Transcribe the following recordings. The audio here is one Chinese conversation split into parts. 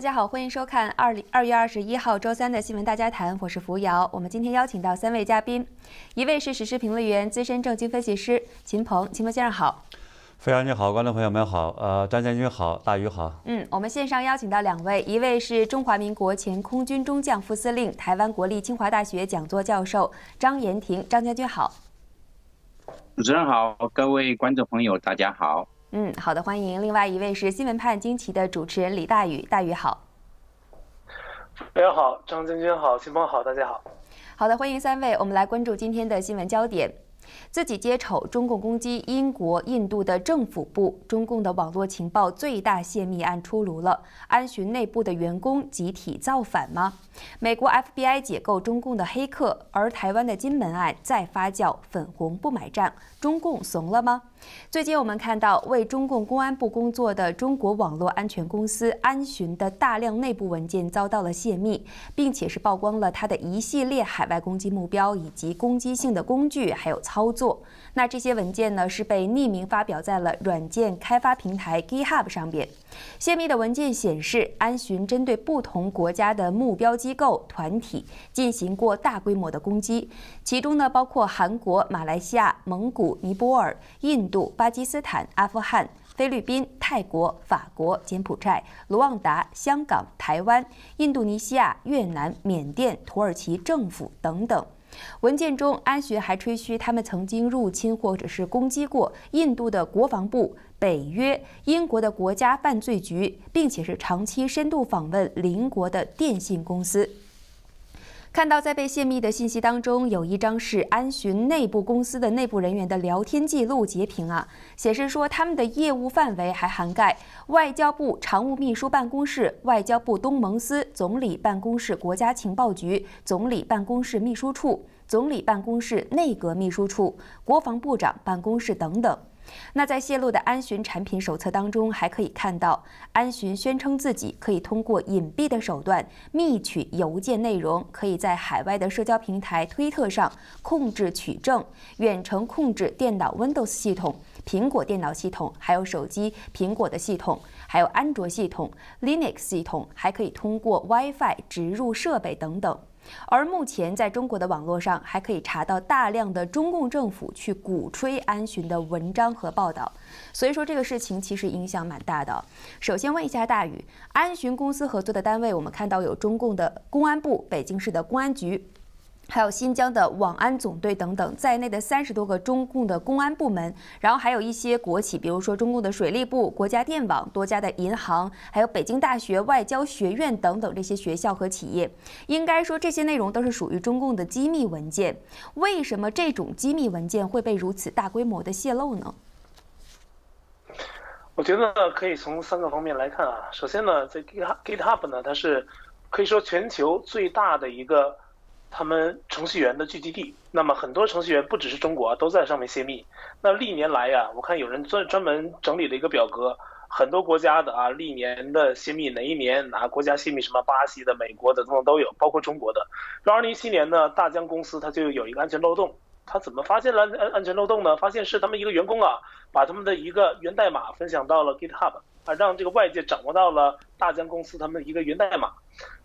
大家好，欢迎收看二零二月二十一号周三的新闻大家谈，我是扶摇。我们今天邀请到三位嘉宾，一位是时事评论员、资深政经分析师秦鹏，秦鹏先生好。飞扬你好，观众朋友们好，呃，张将军好，大鱼好。嗯，我们线上邀请到两位，一位是中华民国前空军中将副司令、台湾国立清华大学讲座教授张延廷，张将军好。主持人好，各位观众朋友大家好。嗯，好的，欢迎。另外一位是新闻判惊奇的主持人李大宇，大宇好。大家好，张晶晶好，秦鹏好，大家好。好的，欢迎三位，我们来关注今天的新闻焦点。自己接丑，中共攻击英国、印度的政府部，中共的网络情报最大泄密案出炉了。安巡内部的员工集体造反吗？美国 FBI 解构中共的黑客，而台湾的金门案再发酵，粉红不买账，中共怂了吗？最近我们看到，为中共公安部工作的中国网络安全公司安巡的大量内部文件遭到了泄密，并且是曝光了它的一系列海外攻击目标以及攻击性的工具还有操作。那这些文件呢，是被匿名发表在了软件开发平台 GitHub 上边。泄密的文件显示，安巡针对不同国家的目标机构团体进行过大规模的攻击，其中呢包括韩国、马来西亚、蒙古、尼泊尔、印度、巴基斯坦、阿富汗、菲律宾、泰国、法国、柬埔寨、卢旺达、香港、台湾、印度尼西亚、越南、缅甸、土耳其政府等等。文件中，安学还吹嘘他们曾经入侵或者是攻击过印度的国防部、北约、英国的国家犯罪局，并且是长期深度访问邻国的电信公司。看到在被泄密的信息当中，有一张是安巡内部公司的内部人员的聊天记录截屏啊，显示说他们的业务范围还涵盖外交部常务秘书办公室、外交部东盟司、总理办公室国家情报局、总理办公室秘书处、总理办公室内阁秘书处、国防部长办公室等等。那在泄露的安巡产品手册当中，还可以看到，安巡宣称自己可以通过隐蔽的手段密取邮件内容，可以在海外的社交平台推特上控制取证，远程控制电脑 Windows 系统、苹果电脑系统，还有手机苹果的系统，还有安卓系统、Linux 系统，还可以通过 WiFi 植入设备等等。而目前在中国的网络上，还可以查到大量的中共政府去鼓吹安巡的文章和报道，所以说这个事情其实影响蛮大的。首先问一下大宇，安巡公司合作的单位，我们看到有中共的公安部、北京市的公安局。还有新疆的网安总队等等在内的三十多个中共的公安部门，然后还有一些国企，比如说中共的水利部、国家电网、多家的银行，还有北京大学外交学院等等这些学校和企业。应该说这些内容都是属于中共的机密文件。为什么这种机密文件会被如此大规模的泄露呢？我觉得可以从三个方面来看啊。首先呢，在 Git GitHub 呢，它是可以说全球最大的一个。他们程序员的聚集地，那么很多程序员不只是中国都在上面泄密。那历年来呀，我看有人专专门整理了一个表格，很多国家的啊，历年的泄密哪一年哪国家泄密，什么巴西的、美国的等等都有，包括中国的。说二零一七年呢，大疆公司它就有一个安全漏洞，它怎么发现了安安全漏洞呢？发现是他们一个员工啊，把他们的一个源代码分享到了 GitHub，啊，让这个外界掌握到了大疆公司他们一个源代码，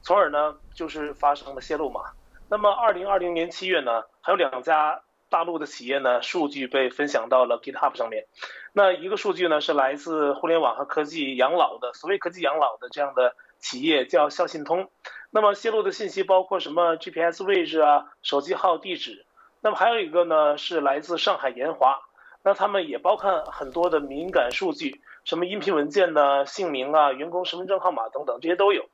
从而呢就是发生了泄露嘛。那么，二零二零年七月呢，还有两家大陆的企业呢，数据被分享到了 GitHub 上面。那一个数据呢，是来自互联网和科技养老的，所谓科技养老的这样的企业叫孝信通。那么泄露的信息包括什么 GPS 位置啊、手机号、地址。那么还有一个呢，是来自上海研华，那他们也包含很多的敏感数据，什么音频文件呢、姓名啊、员工身份证号码等等，这些都有。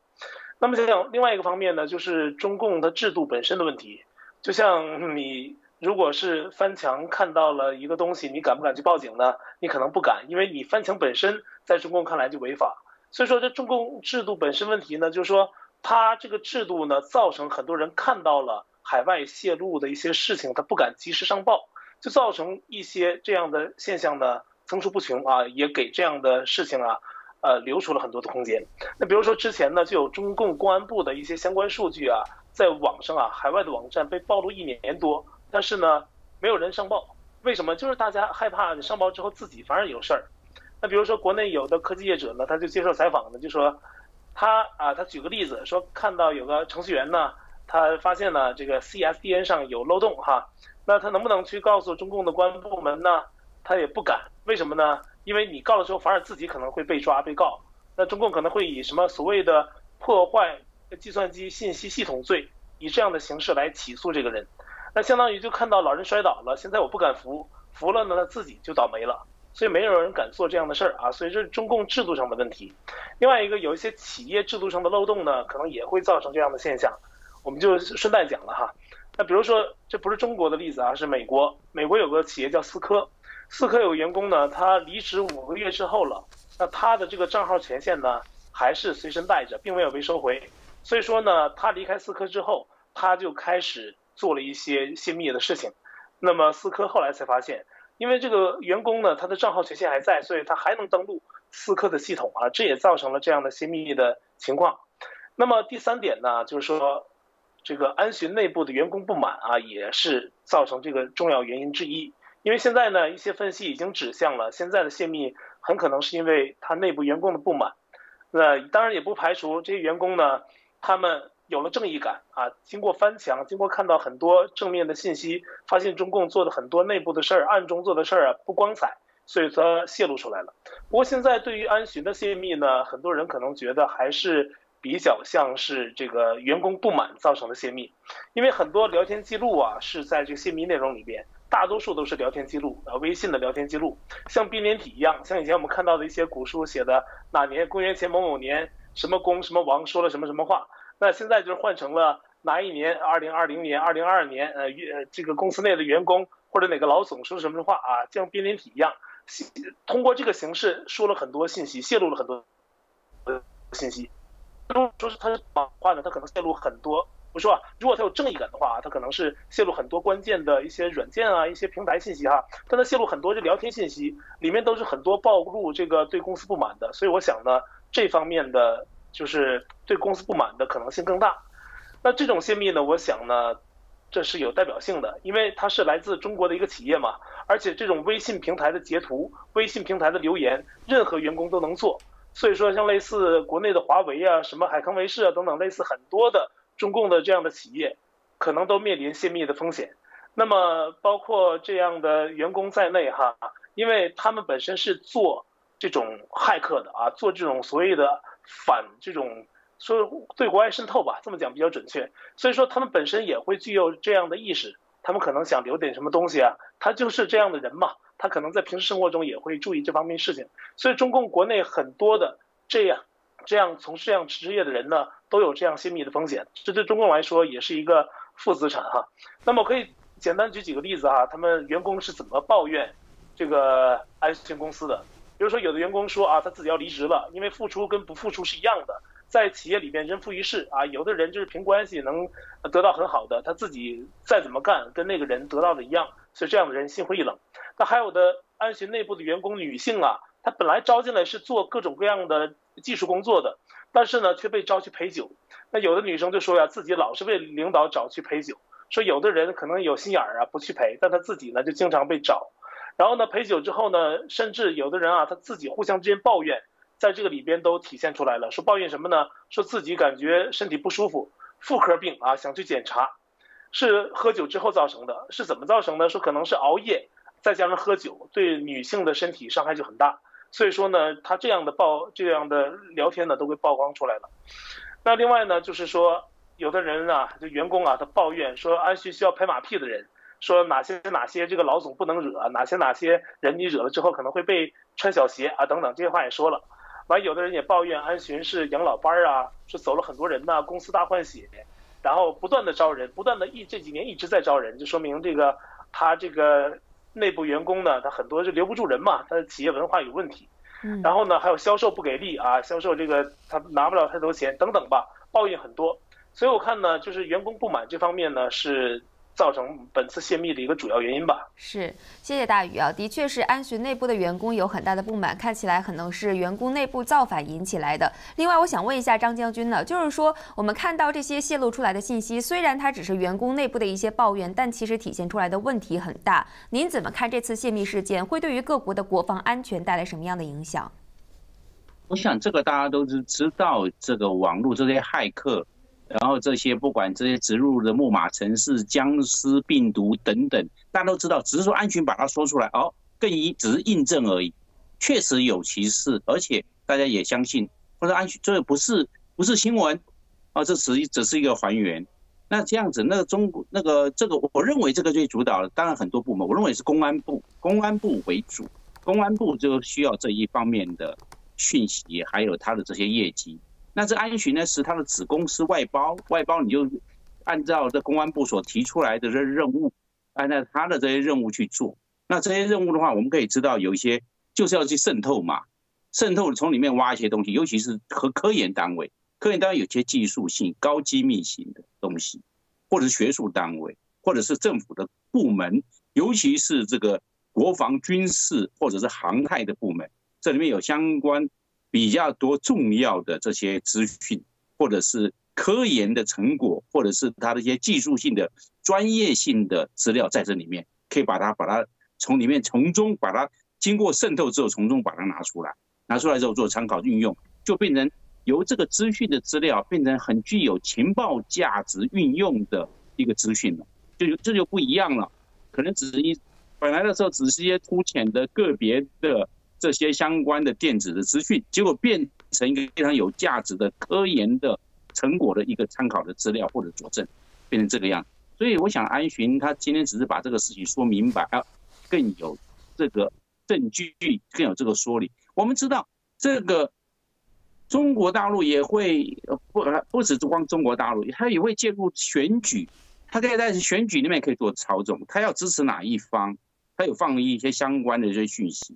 那么像另外一个方面呢，就是中共的制度本身的问题。就像你如果是翻墙看到了一个东西，你敢不敢去报警呢？你可能不敢，因为你翻墙本身在中共看来就违法。所以说这中共制度本身问题呢，就是说它这个制度呢，造成很多人看到了海外泄露的一些事情，他不敢及时上报，就造成一些这样的现象呢层出不穷啊，也给这样的事情啊。呃，留出了很多的空间。那比如说之前呢，就有中共公安部的一些相关数据啊，在网上啊，海外的网站被暴露一年多，但是呢，没有人上报。为什么？就是大家害怕你上报之后自己反而有事儿。那比如说国内有的科技业者呢，他就接受采访呢，就说，他啊，他举个例子说，看到有个程序员呢，他发现了这个 CSDN 上有漏洞哈，那他能不能去告诉中共的公安部门呢？他也不敢，为什么呢？因为你告了之后，反而自己可能会被抓被告，那中共可能会以什么所谓的破坏计算机信息系统罪，以这样的形式来起诉这个人，那相当于就看到老人摔倒了，现在我不敢扶，扶了呢，他自己就倒霉了。所以没有人敢做这样的事儿啊，所以这是中共制度上的问题。另外一个，有一些企业制度上的漏洞呢，可能也会造成这样的现象。我们就顺带讲了哈。那比如说，这不是中国的例子啊，是美国。美国有个企业叫思科，思科有员工呢，他离职五个月之后了，那他的这个账号权限呢，还是随身带着，并没有被收回。所以说呢，他离开思科之后，他就开始做了一些泄密的事情。那么思科后来才发现。因为这个员工呢，他的账号权限还在，所以他还能登录思科的系统啊，这也造成了这样的泄密的情况。那么第三点呢，就是说，这个安巡内部的员工不满啊，也是造成这个重要原因之一。因为现在呢，一些分析已经指向了现在的泄密很可能是因为他内部员工的不满。那当然也不排除这些员工呢，他们。有了正义感啊！经过翻墙，经过看到很多正面的信息，发现中共做的很多内部的事儿、暗中做的事儿啊不光彩，所以他泄露出来了。不过现在对于安巡的泄密呢，很多人可能觉得还是比较像是这个员工不满造成的泄密，因为很多聊天记录啊是在这个泄密内容里边，大多数都是聊天记录啊，微信的聊天记录，像编年体一样，像以前我们看到的一些古书写的哪年公元前某某年什么公什么王说了什么什么话。那现在就是换成了哪一年？二零二零年、二零二二年，呃，这个公司内的员工或者哪个老总说什么话啊，像编年体一样，通过这个形式说了很多信息，泄露了很多信息。如果说是他是谎话呢，他可能泄露很多。我说啊，如果他有正义感的话，他可能是泄露很多关键的一些软件啊、一些平台信息哈。但他泄露很多这聊天信息，里面都是很多暴露这个对公司不满的。所以我想呢，这方面的。就是对公司不满的可能性更大，那这种泄密呢？我想呢，这是有代表性的，因为它是来自中国的一个企业嘛，而且这种微信平台的截图、微信平台的留言，任何员工都能做。所以说，像类似国内的华为啊、什么海康威视啊等等，类似很多的中共的这样的企业，可能都面临泄密的风险。那么，包括这样的员工在内哈，因为他们本身是做这种骇客的啊，做这种所谓的。反这种说对国外渗透吧，这么讲比较准确。所以说他们本身也会具有这样的意识，他们可能想留点什么东西啊，他就是这样的人嘛，他可能在平时生活中也会注意这方面事情。所以中共国内很多的这样这样从事这样职业的人呢，都有这样泄密的风险，这对中共来说也是一个负资产哈。那么可以简单举几个例子哈，他们员工是怎么抱怨这个安信公司的？比如说，有的员工说啊，他自己要离职了，因为付出跟不付出是一样的，在企业里面人浮于事啊。有的人就是凭关系能得到很好的，他自己再怎么干，跟那个人得到的一样，所以这样的人心灰意冷。那还有的安巡内部的员工女性啊，他本来招进来是做各种各样的技术工作的，但是呢却被招去陪酒。那有的女生就说呀，自己老是被领导找去陪酒，说有的人可能有心眼儿啊，不去陪，但他自己呢就经常被找。然后呢，陪酒之后呢，甚至有的人啊，他自己互相之间抱怨，在这个里边都体现出来了。说抱怨什么呢？说自己感觉身体不舒服，妇科病啊，想去检查，是喝酒之后造成的。是怎么造成的？说可能是熬夜，再加上喝酒，对女性的身体伤害就很大。所以说呢，他这样的曝这样的聊天呢，都被曝光出来了。那另外呢，就是说，有的人啊，就员工啊，他抱怨说，安旭需要拍马屁的人。说哪些哪些这个老总不能惹，哪些哪些人你惹了之后可能会被穿小鞋啊等等这些话也说了，完有的人也抱怨安巡是养老班啊，说走了很多人呐，公司大换血，然后不断的招人，不断的一这几年一直在招人，就说明这个他这个内部员工呢，他很多就留不住人嘛，他的企业文化有问题，然后呢还有销售不给力啊，销售这个他拿不了太多钱等等吧，抱怨很多，所以我看呢就是员工不满这方面呢是。造成本次泄密的一个主要原因吧。是，谢谢大宇啊，的确是安巡内部的员工有很大的不满，看起来可能是员工内部造反引起来的。另外，我想问一下张将军呢，就是说我们看到这些泄露出来的信息，虽然它只是员工内部的一些抱怨，但其实体现出来的问题很大。您怎么看这次泄密事件会对于各国的国防安全带来什么样的影响？我想这个大家都是知道，这个网络这些骇客，然后这些不管这些植入的木马城市、僵尸病毒等等，大家都知道，只是说安群把它说出来，哦，更一只是印证而已，确实有其事，而且大家也相信，或者安群这不是不是新闻，啊，这只只是一个还原。那这样子，那个中国那个这个，我认为这个最主导的，当然很多部门，我认为是公安部，公安部为主，公安部就需要这一方面的。讯息还有他的这些业绩，那这安巡呢是他的子公司外包，外包你就按照这公安部所提出来的这任务，按照他的这些任务去做。那这些任务的话，我们可以知道有一些就是要去渗透嘛，渗透从里面挖一些东西，尤其是和科研单位，科研单位有些技术性、高机密型的东西，或者是学术单位，或者是政府的部门，尤其是这个国防军事或者是航太的部门。这里面有相关比较多重要的这些资讯，或者是科研的成果，或者是它的一些技术性的、专业性的资料在这里面，可以把它把它从里面从中把它经过渗透之后，从中把它拿出来，拿出来之后做参考运用，就变成由这个资讯的资料变成很具有情报价值运用的一个资讯了，就这就不一样了，可能只是一本来的时候只是一些粗浅的个别的。这些相关的电子的资讯，结果变成一个非常有价值的科研的成果的一个参考的资料或者佐证，变成这个样。所以我想安巡他今天只是把这个事情说明白，啊，更有这个证据，更有这个说理。我们知道这个中国大陆也会不不只是光中国大陆，他也会介入选举，他可以在选举里面可以做操纵，他要支持哪一方，他有放一些相关的这些讯息。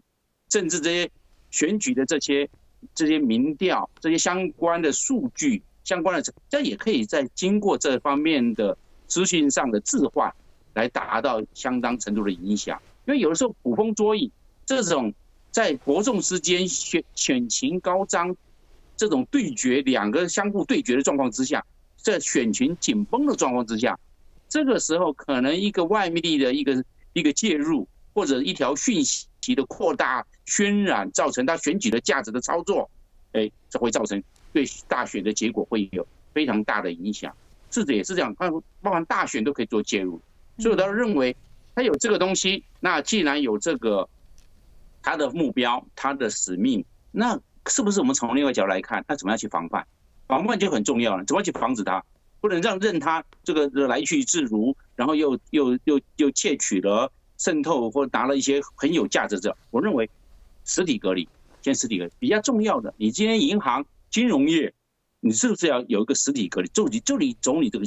甚至这些选举的这些这些民调、这些相关的数据、相关的这也可以在经过这方面的资讯上的置换，来达到相当程度的影响。因为有的时候捕风捉影，这种在国众之间选选情高涨，这种对决两个相互对决的状况之下，在选情紧绷的状况之下，这个时候可能一个外力的一个一个介入，或者一条讯息。的扩大渲染，造成他选举的价值的操作，哎，这会造成对大选的结果会有非常大的影响。智者也是这样，包包含大选都可以做介入。所以我倒认为他有这个东西，那既然有这个他的目标、他的使命，那是不是我们从另外角度来看，那怎么样去防范？防范就很重要了，怎么去防止他？不能让任他这个来去自如，然后又又又又窃取了。渗透或拿了一些很有价值的，我认为实体隔离，先实体隔离比较重要的。你今天银行、金融业，你是不是要有一个实体隔离？就你就你走你这个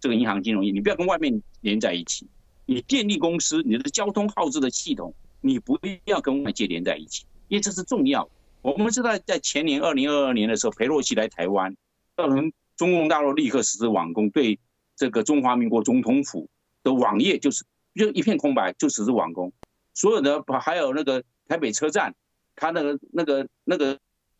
这个银行金融业，你不要跟外面连在一起。你电力公司，你的交通耗资的系统，你不要跟外界连在一起，因为这是重要。我们知道在前年二零二二年的时候，裴洛西来台湾，造成中共大陆立刻实施网攻，对这个中华民国总统府的网页就是。就一片空白，就只是网工，所有的还有那个台北车站，它那个那个那个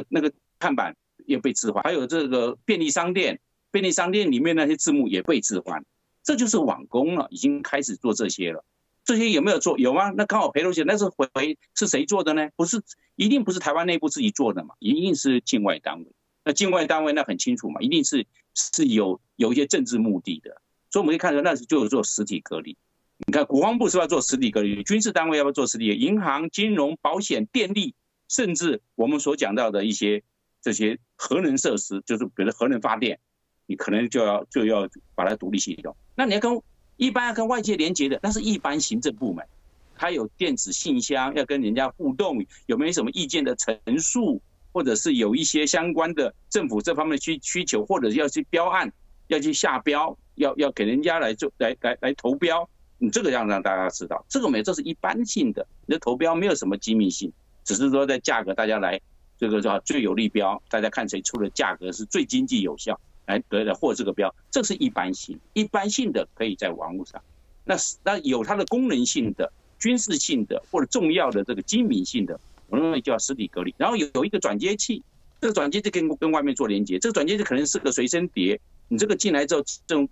那个看板也被置换，还有这个便利商店，便利商店里面那些字幕也被置换，这就是网工了，已经开始做这些了。这些有没有做？有吗？那刚好裴洛西那是回是谁做的呢？不是，一定不是台湾内部自己做的嘛，一定是境外单位。那境外单位那很清楚嘛，一定是是有有一些政治目的的，所以我们可以看出那是就是做实体隔离。你看，国防部是要做实体隔离，军事单位要不要做实体？银行、金融、保险、电力，甚至我们所讲到的一些这些核能设施，就是比如核能发电，你可能就要就要把它独立系统。那你要跟一般要跟外界连接的，那是一般行政部门，它有电子信箱要跟人家互动，有没有什么意见的陈述，或者是有一些相关的政府这方面的需需求，或者要去标案，要去下标，要要给人家来做来来来投标。你这个要让大家知道，这个没，这是一般性的，你的投标没有什么机密性，只是说在价格大家来这个叫最有利标，大家看谁出的价格是最经济有效，来得的获这个标，这是一般性，一般性的可以在网络上，那那有它的功能性的、军事性的或者重要的这个机密性的，我认为就要实体隔离，然后有有一个转接器，这个转接器跟跟外面做连接，这个转接器可能是个随身碟，你这个进来之后这种。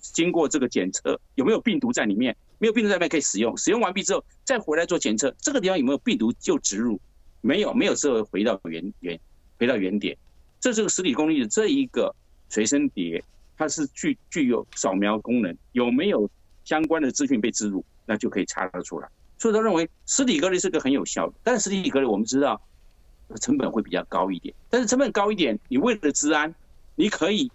经过这个检测有没有病毒在里面？没有病毒在里面可以使用。使用完毕之后再回来做检测，这个地方有没有病毒就植入？没有，没有之后回到原原回到原点。这是个实体工艺的这一个随身碟，它是具具有扫描功能，有没有相关的资讯被植入，那就可以查得出来。所以他认为实体隔离是个很有效的，但是实体隔离我们知道成本会比较高一点，但是成本高一点，你为了治安，你可以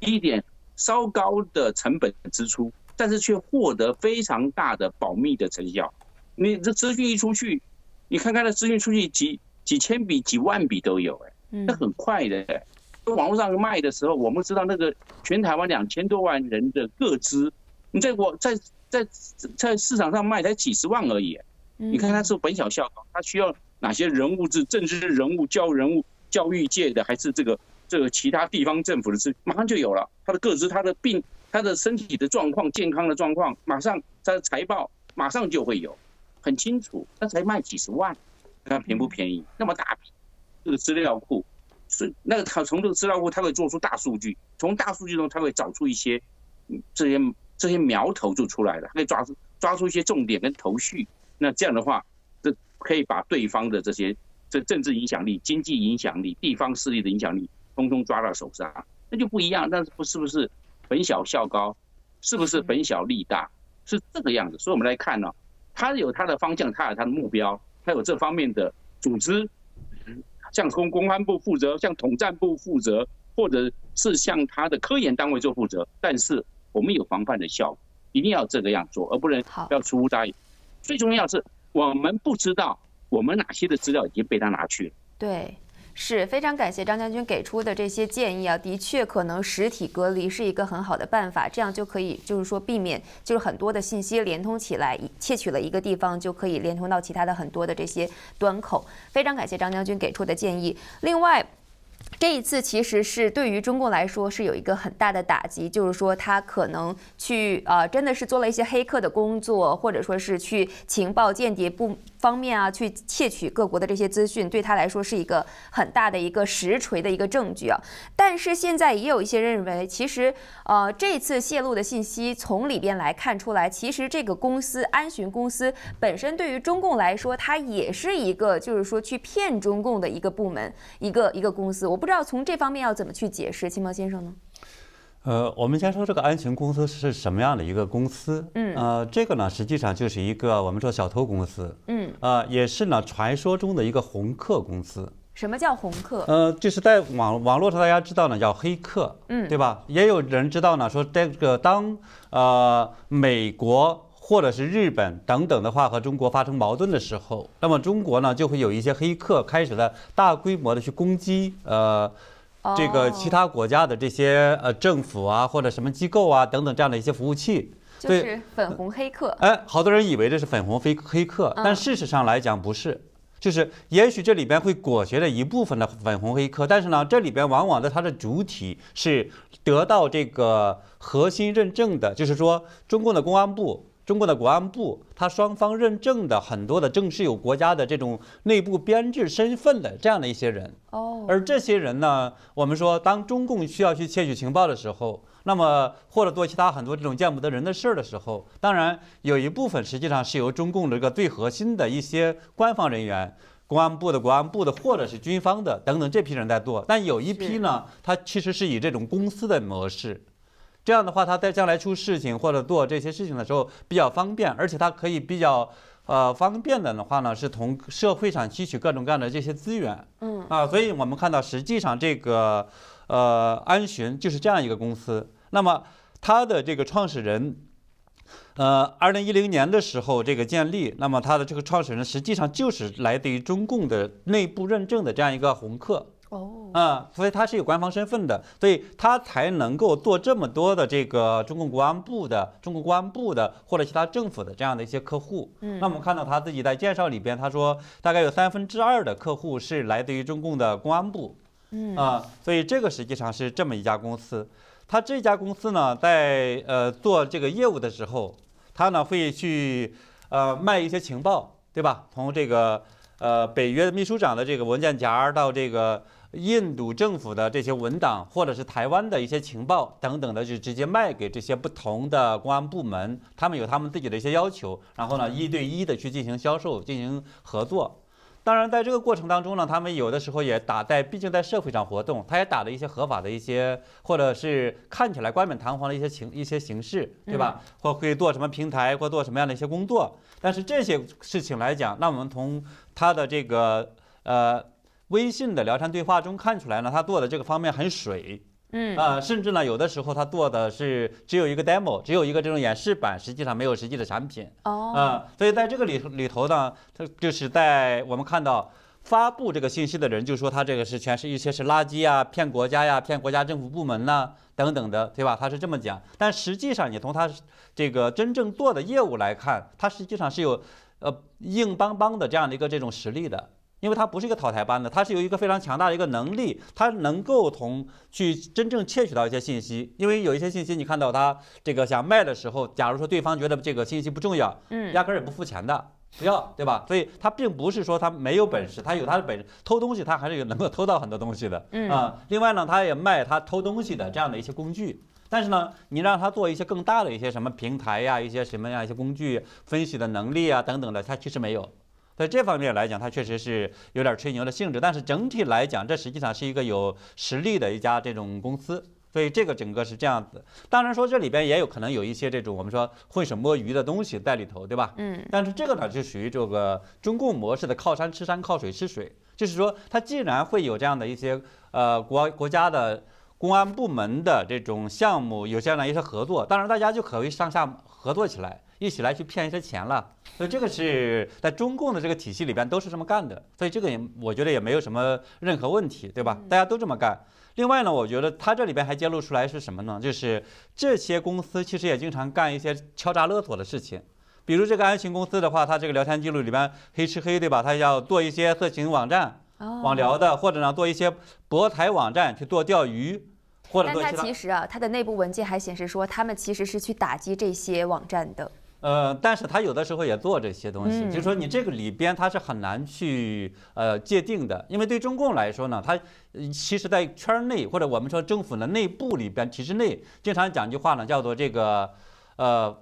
一点稍高的成本支出，但是却获得非常大的保密的成效。你这资讯一出去，你看看那资讯出去几几千笔、几万笔都有，哎，那很快的。网络上卖的时候，我们知道那个全台湾两千多万人的个资，你在我在在在市场上卖才几十万而已。你看他是本小校高，他需要哪些人物是政治人物、教人物、教育界的，还是这个这个其他地方政府的资，马上就有了。他的个资、他的病、他的身体的状况、健康的状况，马上他的财报马上就会有，很清楚。他才卖几十万，看便不便宜？那么大笔这个资料库。是那个他从这个资料库，他会做出大数据，从大数据中他会找出一些这些这些苗头就出来了，可以抓住抓出一些重点跟头绪。那这样的话，这可以把对方的这些这政治影响力、经济影响力、地方势力的影响力，通通抓到手上，那就不一样。但是不是不是本小效高，是不是本小利大，是这个样子。所以我们来看呢，他有他的方向，他有他的目标，他有这方面的组织。向公公安部负责，向统战部负责，或者是向他的科研单位做负责。但是我们有防范的效果，一定要这个样做，而不能要出乎大意。最重要是我们不知道我们哪些的资料已经被他拿去了。对。是非常感谢张将军给出的这些建议啊，的确可能实体隔离是一个很好的办法，这样就可以就是说避免就是很多的信息连通起来，窃取了一个地方就可以连通到其他的很多的这些端口。非常感谢张将军给出的建议。另外。这一次其实是对于中共来说是有一个很大的打击，就是说他可能去呃真的是做了一些黑客的工作，或者说是去情报间谍部方面啊去窃取各国的这些资讯，对他来说是一个很大的一个实锤的一个证据啊。但是现在也有一些认为，其实呃这次泄露的信息从里边来看出来，其实这个公司安巡公司本身对于中共来说，它也是一个就是说去骗中共的一个部门，一个一个公司。我不知道从这方面要怎么去解释，青毛先生呢？呃，我们先说这个安全公司是什么样的一个公司？嗯，呃，这个呢，实际上就是一个我们说小偷公司。嗯，呃，也是呢，传说中的一个红客公司。什么叫红客？呃，就是在网网络上大家知道呢，叫黑客。嗯，对吧？也有人知道呢，说这个当呃美国。或者是日本等等的话和中国发生矛盾的时候，那么中国呢就会有一些黑客开始了大规模的去攻击呃这个其他国家的这些呃政府啊或者什么机构啊等等这样的一些服务器，就是粉红黑客。哎，好多人以为这是粉红黑黑客，但事实上来讲不是，就是也许这里边会裹挟着一部分的粉红黑客，但是呢这里边往往的它的主体是得到这个核心认证的，就是说中共的公安部。中国的国安部，它双方认证的很多的正是有国家的这种内部编制身份的这样的一些人。哦，而这些人呢，我们说，当中共需要去窃取情报的时候，那么或者做其他很多这种见不得人的事儿的时候，当然有一部分实际上是由中共这个最核心的一些官方人员，公安部的、国安部的，或者是军方的等等这批人在做。但有一批呢，他其实是以这种公司的模式。这样的话，他在将来出事情或者做这些事情的时候比较方便，而且他可以比较呃方便的的话呢，是从社会上吸取各种各样的这些资源。嗯啊，所以我们看到实际上这个呃安巡就是这样一个公司。那么它的这个创始人，呃，二零一零年的时候这个建立，那么它的这个创始人实际上就是来自于中共的内部认证的这样一个红客。哦，啊，所以他是有官方身份的，所以他才能够做这么多的这个中共国安部的、中国公安部的或者其他政府的这样的一些客户。嗯，那我们看到他自己在介绍里边，他说大概有三分之二的客户是来自于中共的公安部。嗯，啊，所以这个实际上是这么一家公司。他这家公司呢，在呃做这个业务的时候，他呢会去呃卖一些情报，对吧？从这个呃北约秘书长的这个文件夹到这个。印度政府的这些文档，或者是台湾的一些情报等等的，就直接卖给这些不同的公安部门，他们有他们自己的一些要求，然后呢，一对一的去进行销售、进行合作。当然，在这个过程当中呢，他们有的时候也打在，毕竟在社会上活动，他也打了一些合法的一些，或者是看起来冠冕堂皇的一些形一些形式，对吧？或会做什么平台，或做什么样的一些工作。但是这些事情来讲，那我们从他的这个呃微信的聊天对话中看出来呢，他做的这个方面很水。嗯啊，甚至呢，有的时候他做的是只有一个 demo，只有一个这种演示版，实际上没有实际的产品。哦，啊，所以在这个里里头呢，他就是在我们看到发布这个信息的人就说他这个是全是一些是垃圾啊，骗国家呀，骗国家政府部门呐、等等的，对吧？他是这么讲，但实际上你从他这个真正做的业务来看，他实际上是有呃硬邦邦的这样的一个这种实力的。因为他不是一个讨台班的，他是有一个非常强大的一个能力，他能够从去真正窃取到一些信息。因为有一些信息，你看到他这个想卖的时候，假如说对方觉得这个信息不重要，嗯，压根儿也不付钱的，不要，对吧？所以他并不是说他没有本事，他有他的本事，偷东西他还是有能够偷到很多东西的，嗯啊。另外呢，他也卖他偷东西的这样的一些工具。但是呢，你让他做一些更大的一些什么平台呀，一些什么样一些工具分析的能力啊等等的，他其实没有。在这方面来讲，它确实是有点吹牛的性质，但是整体来讲，这实际上是一个有实力的一家这种公司，所以这个整个是这样子。当然说这里边也有可能有一些这种我们说浑水摸鱼的东西在里头，对吧？嗯，但是这个呢，就属于这个中共模式的靠山吃山，靠水吃水，就是说它既然会有这样的一些呃国国家的。公安部门的这种项目有这样的一些合作，当然大家就可以上下合作起来，一起来去骗一些钱了。所以这个是在中共的这个体系里边都是这么干的，所以这个也我觉得也没有什么任何问题，对吧？大家都这么干。另外呢，我觉得他这里边还揭露出来是什么呢？就是这些公司其实也经常干一些敲诈勒索的事情，比如这个安群公司的话，它这个聊天记录里边黑吃黑，对吧？它要做一些色情网站、网聊的，或者呢做一些博彩网站去做钓鱼。或者但它做其他其实啊，它的内部文件还显示说，他们其实是去打击这些网站的。呃，但是他有的时候也做这些东西，嗯就是说你这个里边他是很难去呃界定的，因为对中共来说呢，它呃其实在圈儿内或者我们说政府的内部里边体制内，经常讲一句话呢，叫做这个呃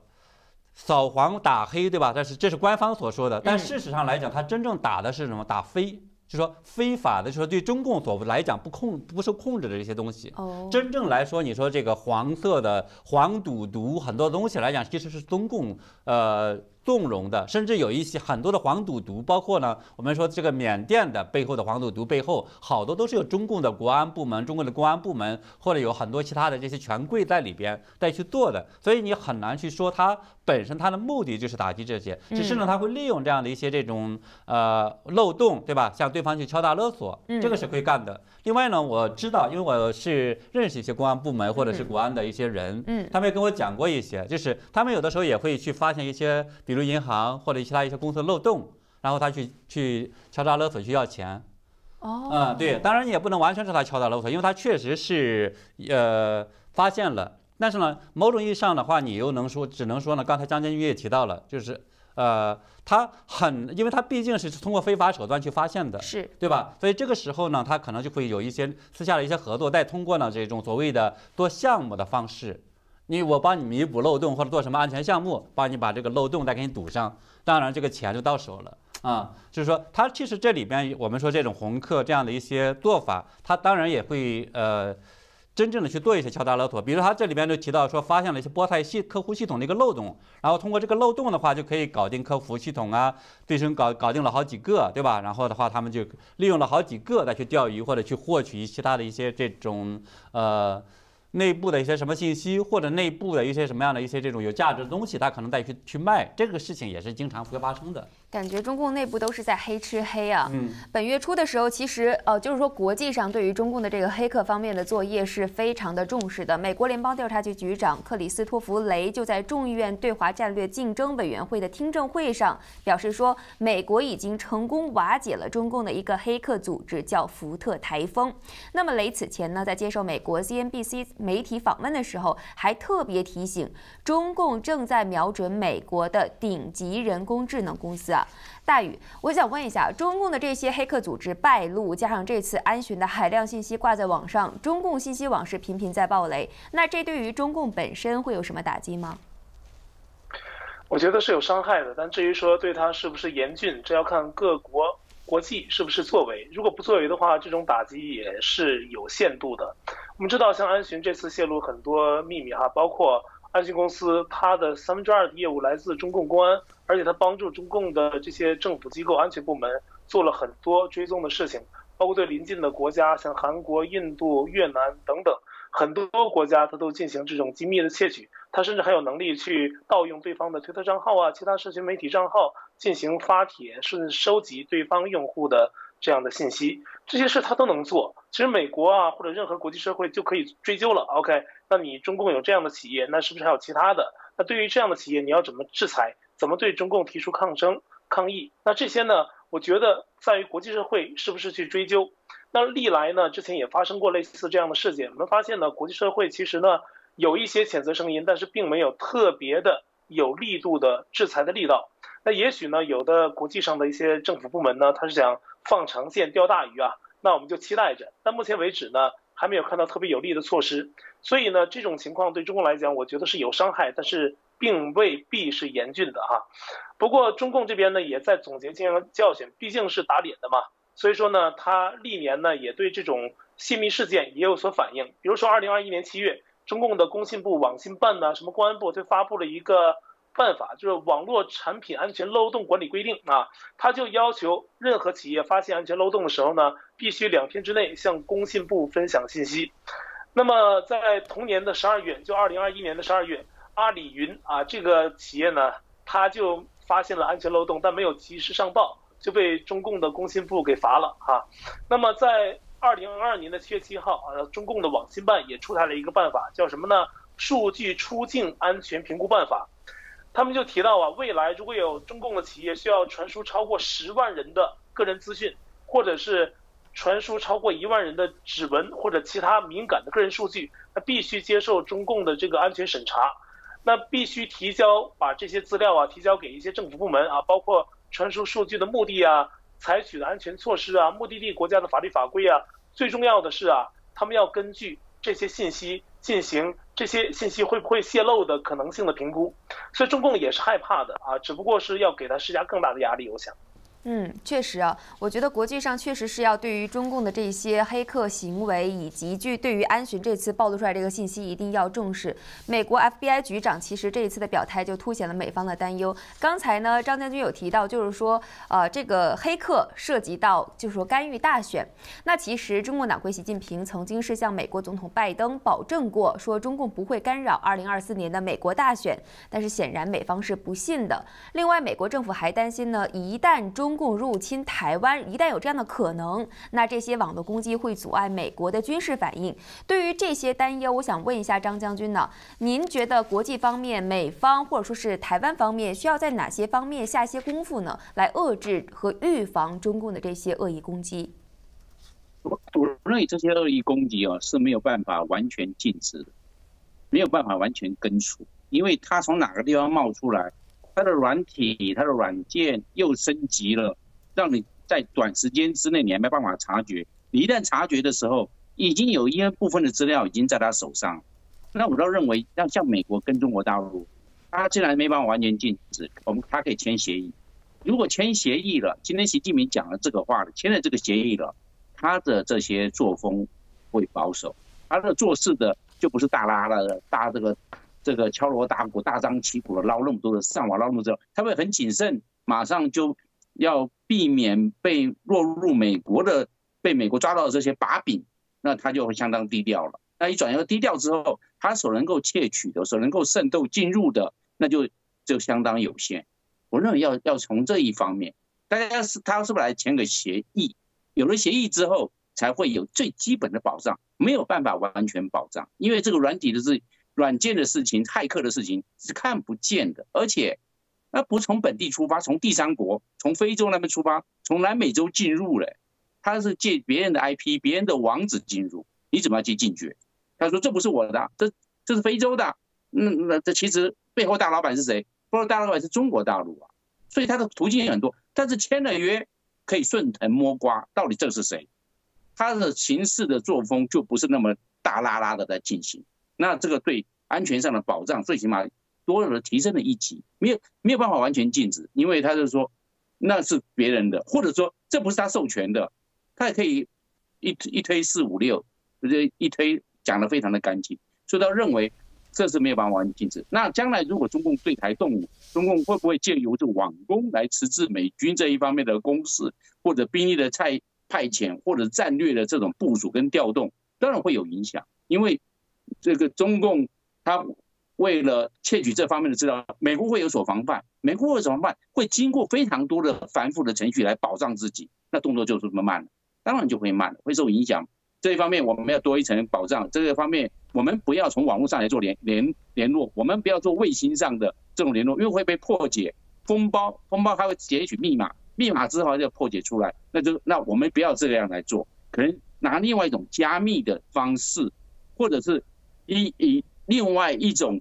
扫黄打黑，对吧？但是这是官方所说的，但嗯事实上来讲，他真正打的是什么？打非。就说非法的，就说对中共所来讲不控不受控制的这些东西，哦，真正来说，你说这个黄色的黄赌毒很多东西来讲，其实是中共呃纵容的，甚至有一些很多的黄赌毒，包括呢，我们说这个缅甸的背后的黄赌毒背后，好多都是有中共的国安部门、中国的公安部门或者有很多其他的这些权贵在里边再去做的，所以你很难去说它本身它的目的就是打击这些，只是呢，它会利用这样的一些这种呃漏洞，对吧？向对方去敲诈勒索，这个是可以干的。另外呢，我知道，因为我是认识一些公安部门或者是国安的一些人，嗯。他们也跟我讲过一些，就是他们有的时候也会去发现一些，比如银行或者其他一些公司的漏洞，然后他去去敲诈勒索去要钱。哦，嗯，对，当然也不能完全是他敲诈勒索，因为他确实是呃发现了，但是呢，某种意义上的话，你又能说，只能说呢，刚才张建军也提到了，就是呃，他很，因为他毕竟是通过非法手段去发现的，是，对吧？所以这个时候呢，他可能就会有一些私下的一些合作，再通过呢这种所谓的做项目的方式，你我帮你弥补漏洞，或者做什么安全项目，帮你把这个漏洞再给你堵上，当然这个钱就到手了。啊，就是说，它其实这里边我们说这种红客这样的一些做法，它当然也会呃真正的去做一些敲诈勒索，比如他这里边就提到说发现了一些波泰系客户系统的一个漏洞，然后通过这个漏洞的话就可以搞定客服系统啊，对身搞搞定了好几个，对吧？然后的话他们就利用了好几个再去钓鱼或者去获取其他的一些这种呃。内部的一些什么信息，或者内部的一些什么样的一些这种有价值的东西，他可能再去去卖，这个事情也是经常会发生的。感觉中共内部都是在黑吃黑啊。嗯，本月初的时候，其实呃，就是说国际上对于中共的这个黑客方面的作业是非常的重视的。美国联邦调查局局长克里斯托弗雷就在众议院对华战略竞争委员会的听证会上表示说，美国已经成功瓦解了中共的一个黑客组织，叫福特台风。那么雷此前呢，在接受美国 CNBC 媒体访问的时候，还特别提醒，中共正在瞄准美国的顶级人工智能公司啊。大宇，我想问一下，中共的这些黑客组织败露，加上这次安巡的海量信息挂在网上，中共信息网是频频在爆雷，那这对于中共本身会有什么打击吗？我觉得是有伤害的，但至于说对它是不是严峻，这要看各国国际是不是作为？如果不作为的话，这种打击也是有限度的。我们知道，像安巡这次泄露很多秘密哈，包括安信公司它的三分之二的业务来自中共公安，而且它帮助中共的这些政府机构、安全部门做了很多追踪的事情，包括对邻近的国家，像韩国、印度、越南等等。很多国家它都进行这种机密的窃取，它甚至还有能力去盗用对方的推特账号啊，其他社群媒体账号进行发帖，甚至收集对方用户的这样的信息，这些事他都能做。其实美国啊或者任何国际社会就可以追究了。OK，那你中共有这样的企业，那是不是还有其他的？那对于这样的企业，你要怎么制裁？怎么对中共提出抗争、抗议？那这些呢？我觉得在于国际社会是不是去追究。那历来呢，之前也发生过类似这样的事件。我们发现呢，国际社会其实呢有一些谴责声音，但是并没有特别的有力度的制裁的力道。那也许呢，有的国际上的一些政府部门呢，他是想放长线钓大鱼啊。那我们就期待着。但目前为止呢，还没有看到特别有利的措施。所以呢，这种情况对中共来讲，我觉得是有伤害，但是并未必是严峻的哈。不过中共这边呢，也在总结经验教训，毕竟是打脸的嘛。所以说呢，他历年呢也对这种泄密事件也有所反应。比如说，二零二一年七月，中共的工信部网信办呢，什么公安部就发布了一个办法，就是网络产品安全漏洞管理规定啊。他就要求任何企业发现安全漏洞的时候呢，必须两天之内向工信部分享信息。那么在同年的十二月，就二零二一年的十二月，阿里云啊这个企业呢，他就发现了安全漏洞，但没有及时上报。就被中共的工信部给罚了哈，那么在二零二二年的七月七号啊，中共的网信办也出台了一个办法，叫什么呢？数据出境安全评估办法。他们就提到啊，未来如果有中共的企业需要传输超过十万人的个人资讯，或者是传输超过一万人的指纹或者其他敏感的个人数据，那必须接受中共的这个安全审查，那必须提交把这些资料啊提交给一些政府部门啊，包括。传输数据的目的啊，采取的安全措施啊，目的地国家的法律法规啊，最重要的是啊，他们要根据这些信息进行这些信息会不会泄露的可能性的评估，所以中共也是害怕的啊，只不过是要给他施加更大的压力，我想。嗯，确实啊，我觉得国际上确实是要对于中共的这些黑客行为以及据对于安巡这次暴露出来这个信息一定要重视。美国 FBI 局长其实这一次的表态就凸显了美方的担忧。刚才呢，张将军有提到，就是说，呃，这个黑客涉及到就是说干预大选。那其实中共党魁习近平曾经是向美国总统拜登保证过，说中共不会干扰2024年的美国大选。但是显然美方是不信的。另外，美国政府还担心呢，一旦中中共入侵台湾，一旦有这样的可能，那这些网络攻击会阻碍美国的军事反应。对于这些担忧，我想问一下张将军呢？您觉得国际方面，美方或者说是台湾方面，需要在哪些方面下些功夫呢？来遏制和预防中共的这些恶意攻击？我我认为这些恶意攻击啊是没有办法完全禁止的，没有办法完全根除，因为它从哪个地方冒出来？它的软体、它的软件又升级了，让你在短时间之内你还没办法察觉。你一旦察觉的时候，已经有一些部分的资料已经在他手上。那我倒认为，要像美国跟中国大陆，他既然没办法完全禁止，我们他可以签协议。如果签协议了，今天习近平讲了这个话了，签了这个协议了，他的这些作风会保守，他的做事的就不是大拉了大这个。这个敲锣打鼓、大张旗鼓的捞那么多的上网捞那么多，他会很谨慎，马上就要避免被落入美国的、被美国抓到的这些把柄，那他就会相当低调了。那一转要低调之后，他所能够窃取的、所能够渗透进入的，那就就相当有限。我认为要要从这一方面，大家是他是不是来签个协议？有了协议之后，才会有最基本的保障，没有办法完全保障，因为这个软体的是。软件的事情、骇客的事情是看不见的，而且那不从本地出发，从第三国、从非洲那边出发，从南美洲进入了，他是借别人的 IP、别人的网址进入，你怎么要去禁绝？他说这不是我的，这这是非洲的，那那这其实背后大老板是谁？背后大老板是中国大陆啊，所以他的途径也很多，但是签了约可以顺藤摸瓜，到底这是谁？他的行事的作风就不是那么大拉拉的在进行。那这个对安全上的保障，最起码多了提升了一级，没有没有办法完全禁止，因为他就说那是别人的，或者说这不是他授权的，他也可以一一推四五六，就是一推讲的非常的干净，所以他认为这是没有办法完全禁止。那将来如果中共对台动武，中共会不会借由这网攻来迟滞美军这一方面的攻势，或者兵力的派派遣，或者战略的这种部署跟调动，当然会有影响，因为这个中共他。为了窃取这方面的资料，美国会有所防范。美国会怎么办？会经过非常多的繁复的程序来保障自己，那动作就是这么慢了，当然就会慢了，会受影响。这一方面我们要多一层保障。这个方面我们不要从网络上来做联联联络，我们不要做卫星上的这种联络，因为会被破解。封包封包它会截取密码，密码之后就破解出来，那就那我们不要这样来做，可能拿另外一种加密的方式，或者是以以另外一种。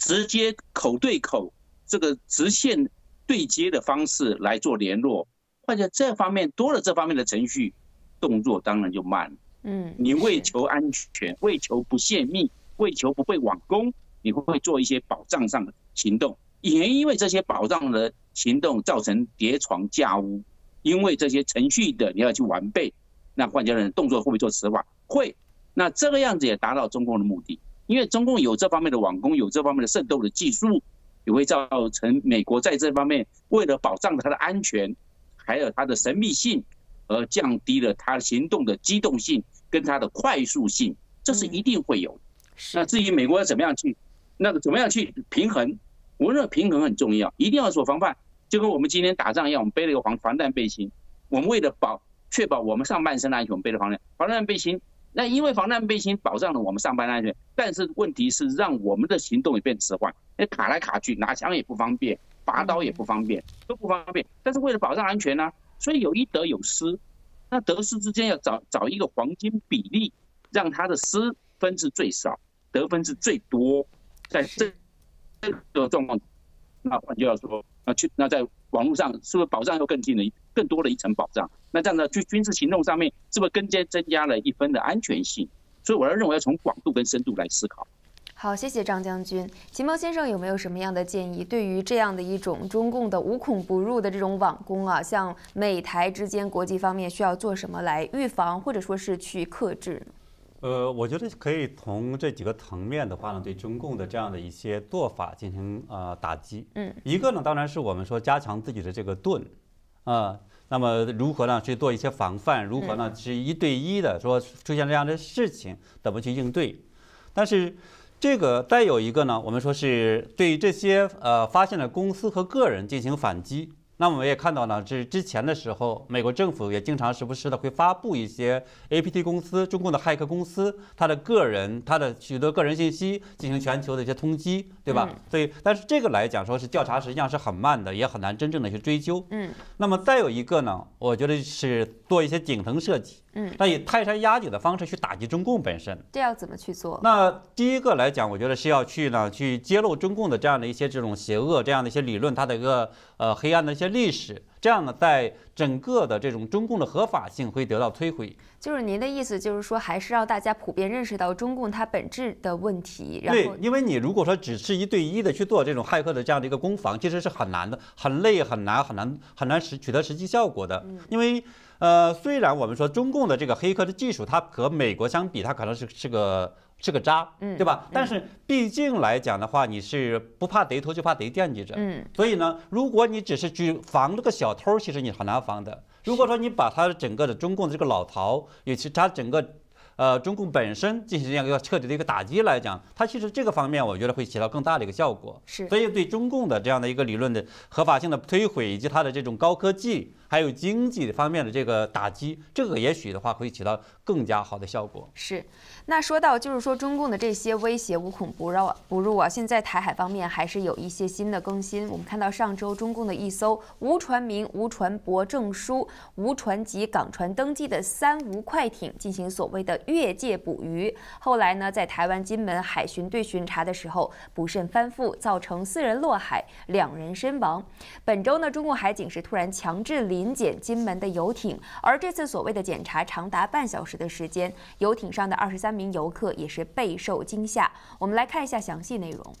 直接口对口，这个直线对接的方式来做联络，或者这方面多了这方面的程序，动作当然就慢。嗯，你为求安全，为求不泄密，为求不被网攻，你会不会做一些保障上的行动？也因为这些保障的行动造成叠床架屋，因为这些程序的你要去完备，那换家人动作会不会做迟缓？会。那这个样子也达到中共的目的。因为中共有这方面的网攻，有这方面的渗透的技术，也会造成美国在这方面为了保障它的安全，还有它的神秘性，而降低了它行动的机动性跟它的快速性，这是一定会有。那至于美国要怎么样去，那个怎么样去平衡，我认为平衡很重要，一定要做防范。就跟我们今天打仗一样，我们背了一个防防弹背心，我们为了保确保我们上半身的安全，我们背了防弹防弹背心。那因为防弹背心保障了我们上班的安全，但是问题是让我们的行动也变迟缓，那卡来卡去，拿枪也不方便，拔刀也不方便，都不方便。但是为了保障安全呢，所以有一得有失，那得失之间要找找一个黄金比例，让他的失分是最少，得分是最多，在这这个状况，那我就要说，那去那在网络上是不是保障又更近了一更多的一层保障？那这样的军军事行动上面，是不是更加增加了一分的安全性？所以我要认为要从广度跟深度来思考。好，谢谢张将军。秦茂先生有没有什么样的建议？对于这样的一种中共的无孔不入的这种网攻啊，像美台之间国际方面需要做什么来预防，或者说是去克制呢？呃，我觉得可以从这几个层面的话呢，对中共的这样的一些做法进行呃打击。嗯，一个呢，当然是我们说加强自己的这个盾，啊。那么如何呢？去做一些防范？如何呢？是一对一的说出现这样的事情怎么去应对？但是这个再有一个呢，我们说是对这些呃发现的公司和个人进行反击。那我们也看到呢，这之前的时候，美国政府也经常时不时的会发布一些 APT 公司、中共的骇客公司，他的个人、他的许多个人信息进行全球的一些通缉，对吧？所以，但是这个来讲，说是调查实际上是很慢的，也很难真正的去追究。嗯。那么再有一个呢，我觉得是做一些顶层设计。嗯。那以泰山压顶的方式去打击中共本身。这要怎么去做？那第一个来讲，我觉得是要去呢，去揭露中共的这样的一些这种邪恶、这样的一些理论，它的一个呃黑暗的一些。历史这样呢，在整个的这种中共的合法性会得到摧毁。就是您的意思，就是说还是让大家普遍认识到中共它本质的问题。对，因为你如果说只是一对一的去做这种骇客的这样的一个攻防，其实是很难的，很累、很难、很难、很难实取得实际效果的。因为呃，虽然我们说中共的这个黑客的技术，它和美国相比，它可能是是个。是个渣，对吧？但是毕竟来讲的话，你是不怕贼偷，就怕贼惦记着。嗯，所以呢，如果你只是去防这个小偷，其实你很难防的。如果说你把他整个的中共的这个老巢，以及他整个。呃，中共本身进行这样一个彻底的一个打击来讲，它其实这个方面我觉得会起到更大的一个效果。是，所以对中共的这样的一个理论的合法性的摧毁，以及它的这种高科技还有经济方面的这个打击，这个也许的话会起到更加好的效果。是，那说到就是说中共的这些威胁无孔不入不入啊，现在台海方面还是有一些新的更新。我们看到上周中共的一艘无船名、无船舶证书、无船籍、港船登记的三无快艇进行所谓的。越界捕鱼，后来呢，在台湾金门海巡队巡查的时候，不慎翻覆，造成四人落海，两人身亡。本周呢，中共海警是突然强制临检金门的游艇，而这次所谓的检查长达半小时的时间，游艇上的二十三名游客也是备受惊吓。我们来看一下详细内容。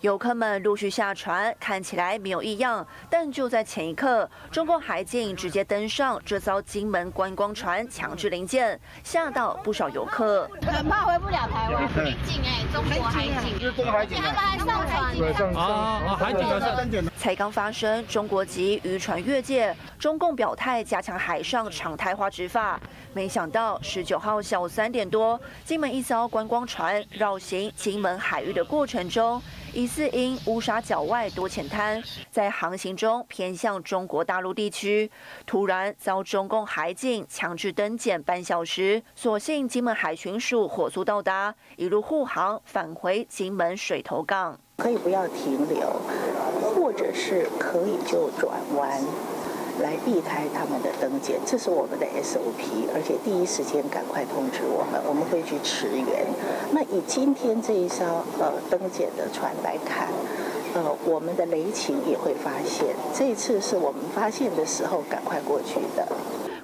游客们陆续下船，看起来没有异样，但就在前一刻，中共海警直接登上这艘金门观光船，强制临检，吓到不少游客。很怕回不了台湾，海警哎，中国海警，是中国海警，他们还上船，啊。啊，海警上才刚发生中国籍渔船越界，中共表态加强海上常态化执法。没想到十九号下午三点多，金门一艘观光船绕行金门海域的过程中。疑似因乌沙角外多浅滩，在航行中偏向中国大陆地区，突然遭中共海警强制登检半小时，所幸金门海巡署火速到达，一路护航返回金门水头港。可以不要停留，或者是可以就转弯。来避开他们的登检，这是我们的 SOP，而且第一时间赶快通知我们，我们会去驰援。那以今天这一艘呃登检的船来看，呃，我们的雷勤也会发现，这一次是我们发现的时候赶快过去的。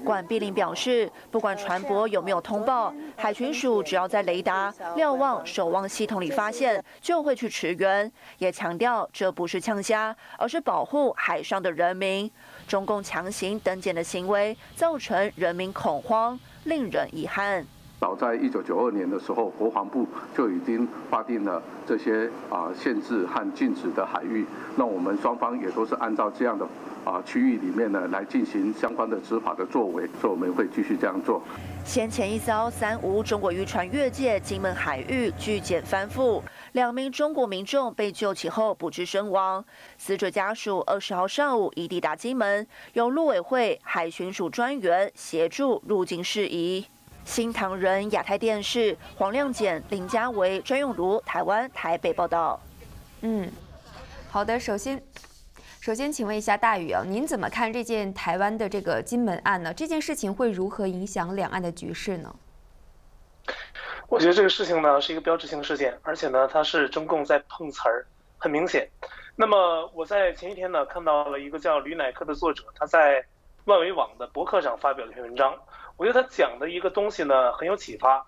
管碧玲表示，不管船舶有没有通报，海巡署只要在雷达、瞭望、守望系统里发现，就会去驰援。也强调，这不是呛虾，而是保护海上的人民。中共强行登检的行为造成人民恐慌，令人遗憾。早在一九九二年的时候，国防部就已经划定了这些啊限制和禁止的海域。那我们双方也都是按照这样的啊区域里面呢来进行相关的执法的作为，所以我们会继续这样做。先前一艘三无中国渔船越界金门海域拒检翻覆。两名中国民众被救起后不治身亡，死者家属二十号上午已抵达金门，由陆委会海巡署专员协助入境事宜。新唐人亚太电视黄亮简、林家维、专用如台湾台北报道。嗯，好的，首先，首先请问一下大宇啊，您怎么看这件台湾的这个金门案呢？这件事情会如何影响两岸的局势呢？我觉得这个事情呢是一个标志性事件，而且呢它是中共在碰瓷儿，很明显。那么我在前一天呢看到了一个叫吕乃克的作者，他在万维网的博客上发表了一篇文章。我觉得他讲的一个东西呢很有启发。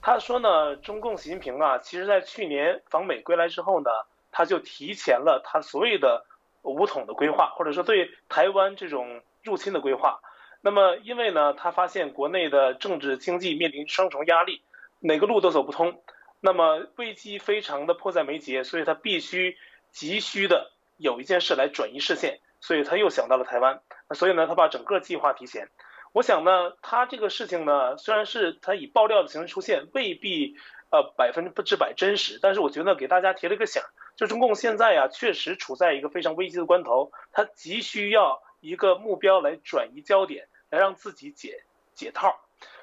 他说呢，中共习近平啊，其实在去年访美归来之后呢，他就提前了他所谓的武统的规划，或者说对台湾这种入侵的规划。那么因为呢，他发现国内的政治经济面临双重压力。哪个路都走不通，那么危机非常的迫在眉睫，所以他必须急需的有一件事来转移视线，所以他又想到了台湾，所以呢，他把整个计划提前。我想呢，他这个事情呢，虽然是他以爆料的形式出现，未必呃百分之百真实，但是我觉得给大家提了个醒，就中共现在呀，确实处在一个非常危机的关头，他急需要一个目标来转移焦点，来让自己解解套。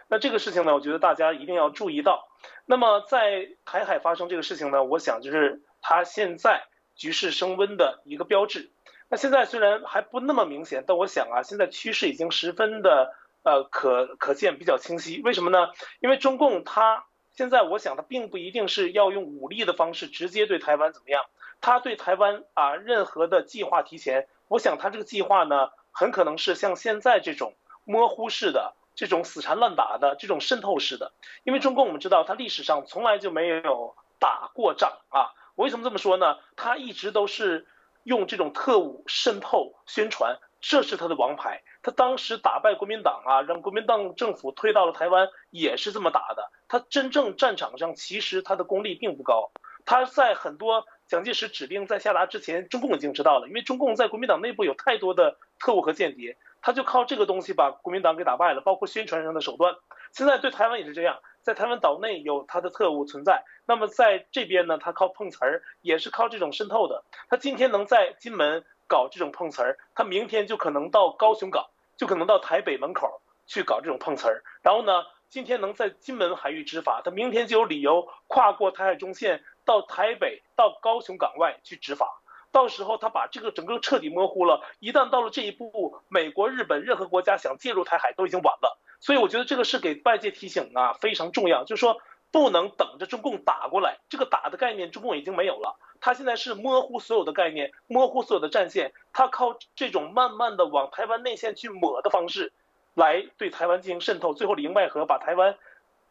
那这个事情呢，我觉得大家一定要注意到。那么在台海发生这个事情呢，我想就是它现在局势升温的一个标志。那现在虽然还不那么明显，但我想啊，现在趋势已经十分的呃可可见，比较清晰。为什么呢？因为中共它现在，我想它并不一定是要用武力的方式直接对台湾怎么样，它对台湾啊任何的计划提前，我想它这个计划呢，很可能是像现在这种模糊式的。这种死缠烂打的这种渗透式的，因为中共我们知道，它历史上从来就没有打过仗啊。我为什么这么说呢？它一直都是用这种特务渗透宣传，这是他的王牌。他当时打败国民党啊，让国民党政府推到了台湾，也是这么打的。他真正战场上其实他的功力并不高。他在很多蒋介石指令在下达之前，中共已经知道了，因为中共在国民党内部有太多的特务和间谍。他就靠这个东西把国民党给打败了，包括宣传上的手段。现在对台湾也是这样，在台湾岛内有他的特务存在，那么在这边呢，他靠碰瓷儿，也是靠这种渗透的。他今天能在金门搞这种碰瓷儿，他明天就可能到高雄港，就可能到台北门口去搞这种碰瓷儿。然后呢，今天能在金门海域执法，他明天就有理由跨过台海中线到台北、到高雄港外去执法。到时候他把这个整个彻底模糊了，一旦到了这一步，美国、日本任何国家想介入台海都已经晚了。所以我觉得这个是给外界提醒啊，非常重要，就是说不能等着中共打过来，这个打的概念中共已经没有了，他现在是模糊所有的概念，模糊所有的战线，他靠这种慢慢的往台湾内线去抹的方式，来对台湾进行渗透，最后里应外合把台湾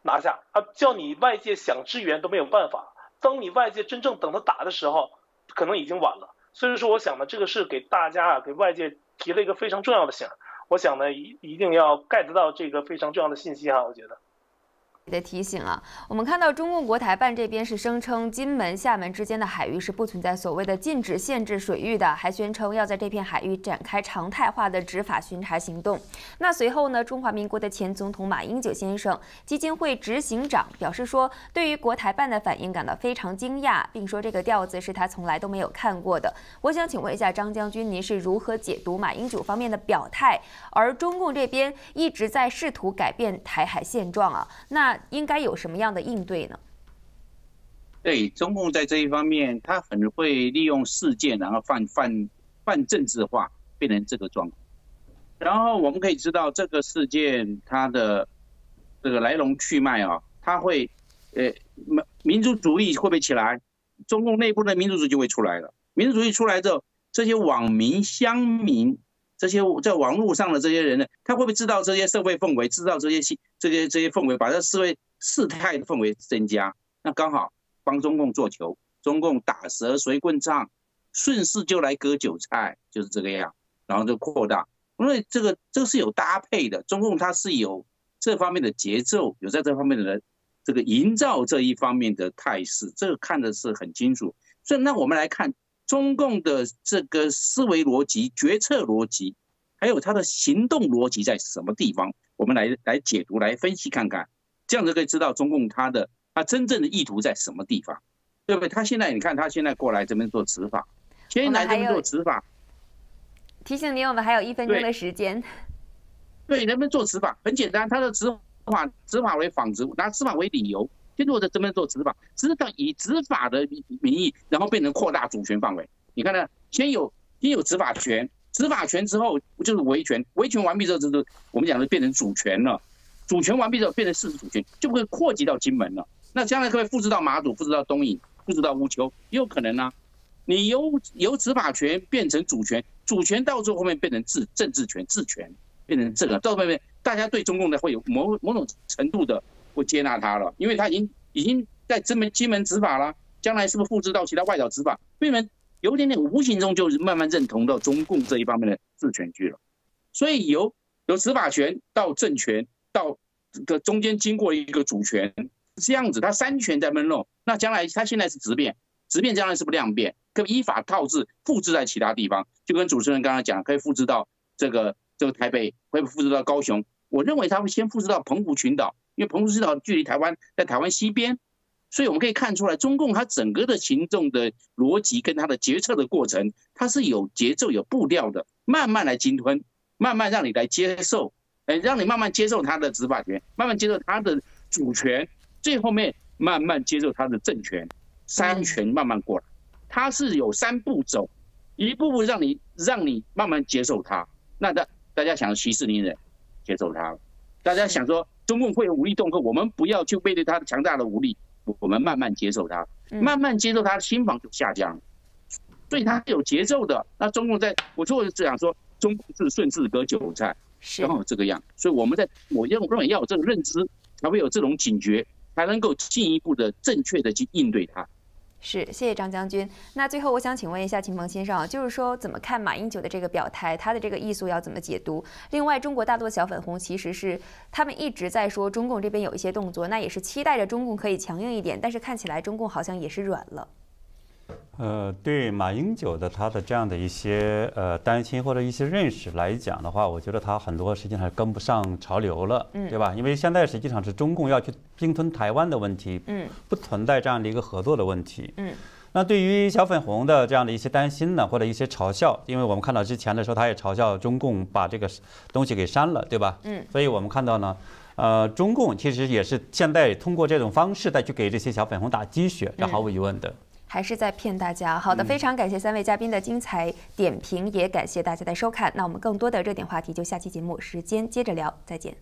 拿下，啊，叫你外界想支援都没有办法。当你外界真正等他打的时候。可能已经晚了。所以说，我想呢，这个是给大家啊，给外界提了一个非常重要的醒。我想呢，一一定要 get 到这个非常重要的信息哈，我觉得。的提醒啊，我们看到中共国台办这边是声称金门、厦门之间的海域是不存在所谓的禁止、限制水域的，还宣称要在这片海域展开常态化的执法巡查行动。那随后呢，中华民国的前总统马英九先生、基金会执行长表示说，对于国台办的反应感到非常惊讶，并说这个调子是他从来都没有看过的。我想请问一下张将军，您是如何解读马英九方面的表态？而中共这边一直在试图改变台海现状啊，那？应该有什么样的应对呢？对，中共在这一方面，他很会利用事件，然后泛泛泛政治化，变成这个状况。然后我们可以知道，这个事件它的这个来龙去脉啊，它会呃民民族主义会不会起来？中共内部的民族主义就会出来了。民族主义出来之后，这些网民乡民。这些在网络上的这些人呢，他会不会制造这些社会氛围，制造这些戏、这些这些氛围，把这社会事态的氛围增加？那刚好帮中共做球，中共打蛇随棍上，顺势就来割韭菜，就是这个样，然后就扩大。因为这个这个是有搭配的，中共它是有这方面的节奏，有在这方面的人这个营造这一方面的态势，这个看的是很清楚。所以那我们来看。中共的这个思维逻辑、决策逻辑，还有他的行动逻辑在什么地方？我们来来解读、来分析看看，这样就可以知道中共他的他真正的意图在什么地方，对不对？他现在你看，他现在过来这边做执法，先来这边做执法。提醒您，我们还有一分钟的时间。对，能不能做执法很简单，他的执法执法为仿执，拿执法为理由。先做在这边做执法，执法以执法的名义，然后变成扩大主权范围。你看呢？先有先有执法权，执法权之后就是维权，维权完毕之后，就是我们讲的变成主权了。主权完毕之后，变成事实主权，就会扩及到金门了。那将来可以复制到马祖，复制到东引，复制到乌丘，也有可能呢。你由由执法权变成主权，主权到最后面变成治政治权、治权，变成这个到后面，大家对中共的会有某某种程度的。不接纳他了，因为他已经已经在金门金门执法了，将来是不是复制到其他外岛执法？所以们有点点无形中就是慢慢认同到中共这一方面的治权去了。所以由由执法权到政权到这个中间经过一个主权是这样子，他三权在闷弄。那将来他现在是直变，直变将来是不是量变，可以依法套制复制在其他地方，就跟主持人刚才讲，可以复制到这个这个台北，会复制到高雄。我认为他会先复制到澎湖群岛。因为澎湖岛距离台湾在台湾西边，所以我们可以看出来，中共它整个的行动的逻辑跟它的决策的过程，它是有节奏、有步调的，慢慢来鲸吞，慢慢让你来接受，哎，让你慢慢接受它的执法权，慢慢接受它的主权，最后面慢慢接受它的政权，三权慢慢过来，它是有三步走，一步步让你让你慢慢接受它。那大大家想息事宁人，接受它，大家想说。中共会有武力恫吓，我们不要去背对他的强大的武力，我们慢慢接受他，慢慢接受他，心防就下降，所以他有节奏的。那中共在，我就是这样说，中共是顺势割韭菜，刚好这个样。所以我们在，我认认为要有这个认知，才会有这种警觉，才能够进一步的正确的去应对它。是，谢谢张将军。那最后我想请问一下秦鹏先生，就是说怎么看马英九的这个表态，他的这个意思要怎么解读？另外，中国大陆的小粉红其实是他们一直在说中共这边有一些动作，那也是期待着中共可以强硬一点，但是看起来中共好像也是软了。呃，对马英九的他的这样的一些呃担心或者一些认识来讲的话，我觉得他很多实际上跟不上潮流了，嗯对吧？因为现在实际上是中共要去并吞台湾的问题，嗯，不存在这样的一个合作的问题，嗯。那对于小粉红的这样的一些担心呢，或者一些嘲笑，因为我们看到之前的时候，他也嘲笑中共把这个东西给删了，对吧？嗯。所以我们看到呢，呃，中共其实也是现在通过这种方式再去给这些小粉红打鸡血，这毫无疑问的。还是在骗大家。好的，非常感谢三位嘉宾的精彩点评，也感谢大家的收看。那我们更多的热点话题就下期节目时间接着聊，再见。